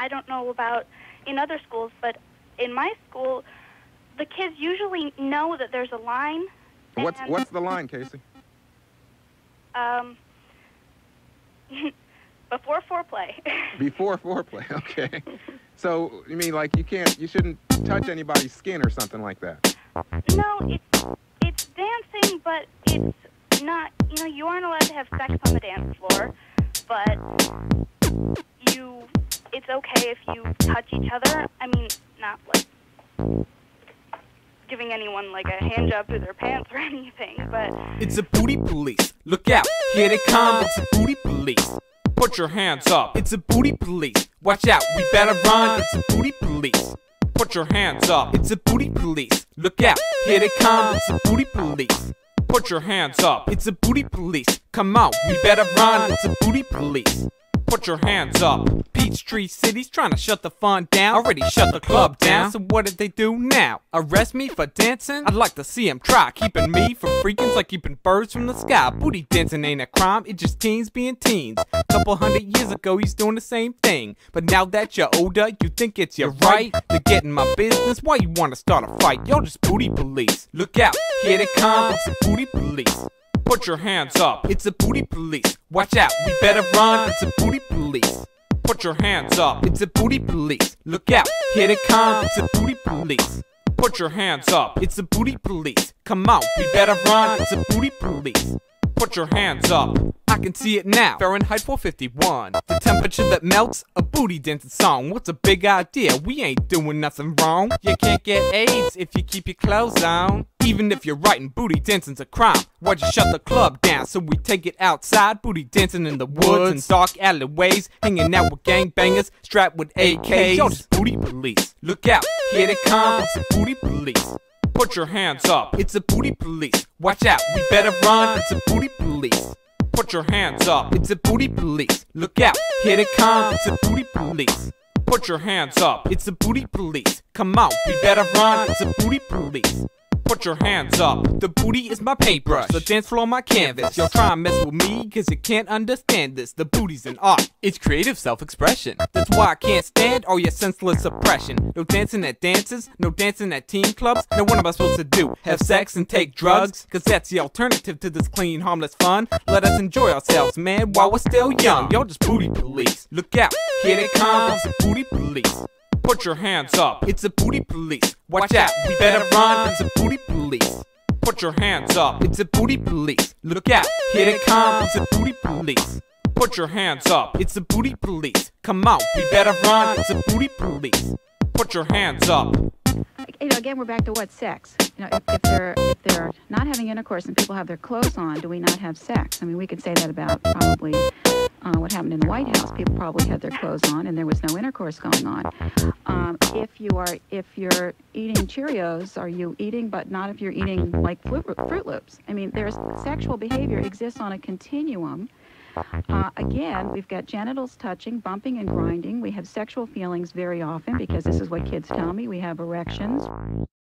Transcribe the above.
I don't know about in other schools, but in my school, the kids usually know that there's a line. What's what's the line, Casey? um before foreplay? Before foreplay. Okay. So you mean like you can't, you shouldn't touch anybody's skin or something like that? no, it's it's dancing, but it's not. You know, you aren't allowed to have sex on the dance floor, but okay if you touch each other. I mean, not like giving anyone like a hand job through their pants or anything, but It's a booty police. Look out, here they come. It's a booty police. Put your hands up. It's a booty police. Watch out, we better run. It's a booty police. Put your hands up. It's a booty police. Look out, here they come. It's a booty police. Put your hands up. It's a booty police. Come on, we better run. It's a booty police. Put your hands up. Peachtree City's trying to shut the fun down. Already shut the club down. So what did they do now? Arrest me for dancing? I'd like to see see 'em try. Keeping me from freaking like keeping birds from the sky. Booty dancing ain't a crime, it's just teens being teens. Couple hundred years ago, he's doing the same thing. But now that you're older, you think it's your right to get in my business. Why you wanna start a fight? You're just booty police. Look out, here they come. It's the booty police. Put your hands up. It's the booty police. Watch out, we better run. It's the booty police. Put your hands up. It's a booty police. Look out, here they come. It's a booty police. Put your hands up. It's a booty police. Come on, we better run. It's a booty police. Put your hands up. I can see it now. Fahrenheit 451. The temperature that melts a booty dancing song. What's a big idea? We ain't doing nothing wrong. You can't get AIDS if you keep your clothes on. Even if you're writing booty dancing's a crime. Why'd you shut the club down so we take it outside? Booty dancing in the woods and dark alleyways. Hanging out with gangbangers strapped with AKs. Y'all just booty police. Look out, here they come. It's a booty police. Put your hands up. It's a booty police. Watch out, we better run. It's a booty police. Put your hands up. It's a booty police. Look out, here they come. It's a booty police. Put your hands up. It's a booty police. Come on, we better run. It's a booty police. Put your hands up. The booty is my paintbrush. The dance floor my canvas. Y'all try and mess with me cause you can't understand this. The booty's an art. It's creative self-expression. That's why I can't stand all your senseless oppression. No dancing at dances, no dancing at teen clubs. Now what am I supposed to do? Have sex and take drugs? Cause that's the alternative to this clean, harmless fun. Let us enjoy ourselves, man, while we're still young. Y'all just booty police. Look out, here they come. It's a booty police. Put your hands up. It's a booty police. Watch out, we better run. It's a booty police. Put your hands up. It's a booty police. Look out, here they come. It's a booty police. Put your hands up. It's a booty police. Come on, we better run. It's a booty police. Put your hands up. you know, again, we're back to what sex. You know, if, if they're if they're not having intercourse and people have their clothes on, do we not have sex? I mean, we could say that about probably uh, what happened in the White House. People probably had their clothes on and there was no intercourse going on. Um, if you are if you're eating Cheerios, are you eating? But not if you're eating like Fruit, Froot Loops. I mean, there's sexual behavior exists on a continuum. Uh, again, we've got genitals touching, bumping, and grinding. We have sexual feelings very often because this is what kids tell me. We have erections.